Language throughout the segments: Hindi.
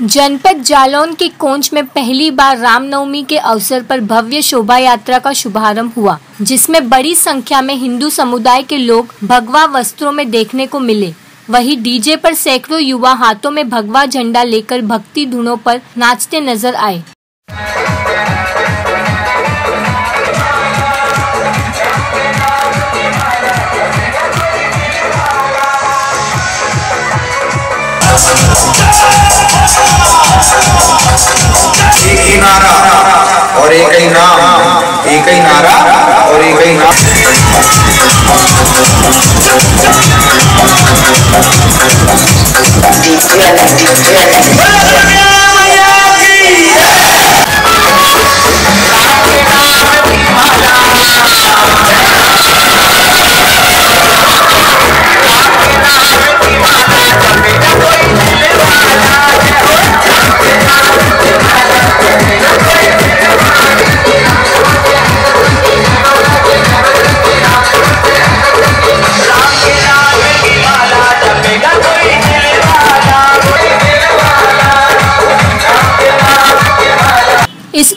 जनपद जालौन के कोंच में पहली बार रामनवमी के अवसर पर भव्य शोभा यात्रा का शुभारंभ हुआ, जिसमें बड़ी संख्या में हिंदू समुदाय के लोग भगवा वस्त्रों में देखने को मिले। वहीं डीजे पर सैकड़ों युवा हाथों में भगवा झंडा लेकर भक्ति धुनों पर नाचते नज़र आए। एक ही नारा और एक ही नाम एक ही नारा और एक ही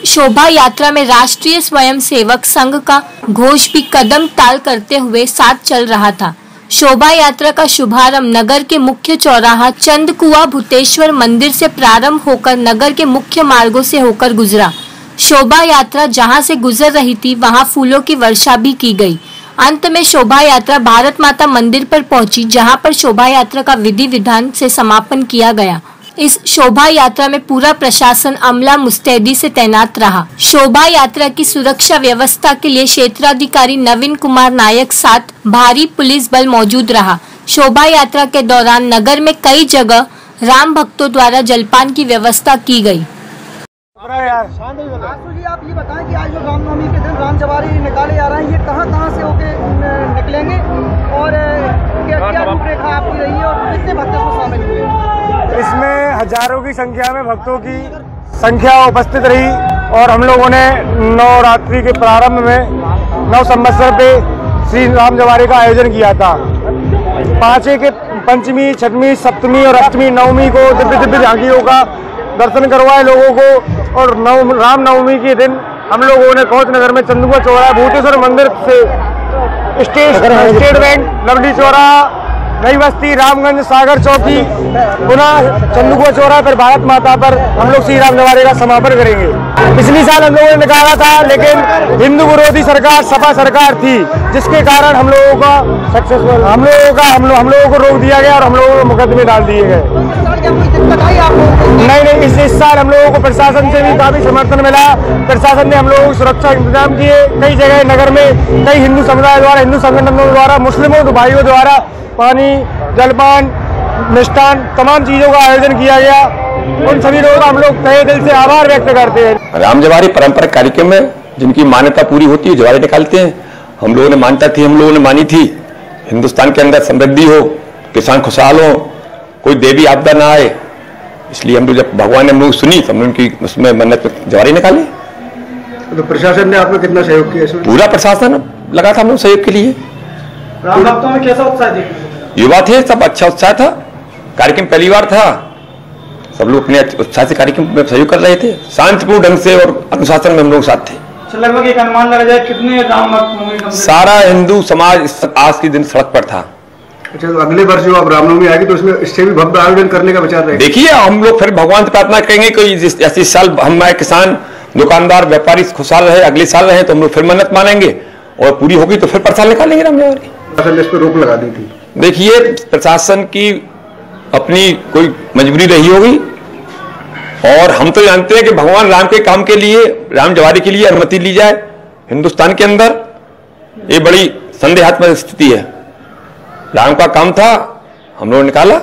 शोभा यात्रा में राष्ट्रीय स्वयंसेवक संघ का घोष भी कदम ताल करते हुए साथ चल रहा था। शोभा यात्रा का शुभारंभ नगर के मुख्य चौराहा चंदकुआ भूतेश्वर मंदिर से प्रारंभ होकर नगर के मुख्य मार्गों से होकर गुजरा। शोभा यात्रा जहाँ से गुजर रही थी, वहाँ फूलों की वर्षा भी की गई। अंत में शोभा यात्रा भारत माता मंदिर पर पहुँची, जहाँ पर शोभा यात्रा का विधि विधान से समापन किया गया। इस शोभा यात्रा में पूरा प्रशासन अमला मुस्तैदी से तैनात रहा। शोभा यात्रा की सुरक्षा व्यवस्था के लिए क्षेत्राधिकारी नवीन कुमार नायक साथ भारी पुलिस बल मौजूद रहा। शोभा यात्रा के दौरान नगर में कई जगह राम भक्तों द्वारा जलपान की व्यवस्था की गई। आशु आप ये बताएँ कि आज जो रामनवमी के दिन राम जवारी निकाले जा रहे हैं ये कहाँ कहाँ से होके निकलेंगे? और क्या क्या रूपरेखा आपकी रही है और कितने भक्त इसमें शामिल हुए इसमें हज़ारों की संख्या में भक्तों की संख्या उपस्थित रही और हम लोगों ने नवरात्रि के प्रारंभ में नव संवत्सर पे श्री राम जवारे का आयोजन किया था। पांचे के पंचमी छठवीं सप्तमी और अष्टमी नवमी को दिव्य दिव्य झांकियों का दर्शन करवाए लोगों को और नव राम नवमी के दिन हम लोगों ने कोच नगर में चंदुआ चौराहा भूतेश्वर मंदिर से स्टेट स्टेट बैंक लवली चौराहा नई बस्ती रामगंज सागर चौकी पुनः चंदुआ चौराहा पर भारत माता पर हम लोग श्री राम जवारे का समापन करेंगे। पिछली साल हम लोगों ने निकाला था लेकिन हिंदू विरोधी सरकार सपा सरकार थी जिसके कारण हम लोगों का सक्सेसफुल हम लोगों का हम लोग हम लोगों को रोक दिया गया और हम लोगों को मुकदमे डाल दिए गए। नहीं नहीं इस इस साल हम लोगों को प्रशासन से भी काफ़ी समर्थन मिला। प्रशासन ने हम लोगों को सुरक्षा इंतज़ाम किए। कई जगह नगर में कई हिंदू समुदाय द्वारा हिंदू संगठनों द्वारा मुस्लिमों भाइयों द्वारा पानी जलपान मिष्ठान तमाम चीज़ों का आयोजन किया गया। उन सभी लोगों का हम लोग तहे दिल से आभार व्यक्त करते हैं। राम जवारी पारंपरिक कार्यक्रम में जिनकी मान्यता पूरी होती है जवारी निकालते हैं। हम लोगों ने मान्यता थी हम लोगों ने मानी थी। हिंदुस्तान के अंदर समृद्धि हो किसान खुशहाल हो कोई देवी आपदा ना आए। इसलिए हम लोग जब भगवान ने हम लोग सुनी तो हमने उनकी उसमें मन्नत जवारी निकाली। तो प्रशासन ने आपको कितना सहयोग किया पूरा प्रशासन लगा था हम लोग सहयोग के लिए। राम भक्तों में कैसा उत्साह देखने युवा थे सब अच्छा उत्साह था। कार्यक्रम पहली बार था। सब लोग अपने उत्साह से कार्यक्रम में सहयोग कर रहे थे। शांतिपूर्ण ढंग से और अनुशासन में हम लोग साथ थे। अच्छा लगभग एक अनुमान लगा जाए कितने राम भक्त सारा हिंदू समाज आज के दिन सड़क पर था। अच्छा तो अगले वर्ष जो अब रामनवमी आएगी तो इसमें इससे भी भव्य आयोजन करने का विचार रहेगा। देखिए हम लोग फिर भगवान से प्रार्थना करेंगे कोई जिस- ऐसे इस साल हमारे किसान दुकानदार व्यापारी खुशहाल रहे अगले साल रहे तो हम लोग फिर मन्नत मानेंगे और पूरी होगी तो फिर प्रसाद निकालेंगे राम जवारी इस पर रोक लगा दी थी। देखिए, प्रशासन की अपनी कोई मजबूरी रही होगी। और हम तो जानते हैं कि भगवान राम के काम के लिए, राम जवारी के लिए अनुमति ली जाए हिंदुस्तान के अंदर। ये बड़ी संदेहात्मक स्थिति है। राम का काम था, हम लोग निकाला।